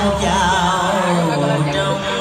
vào trong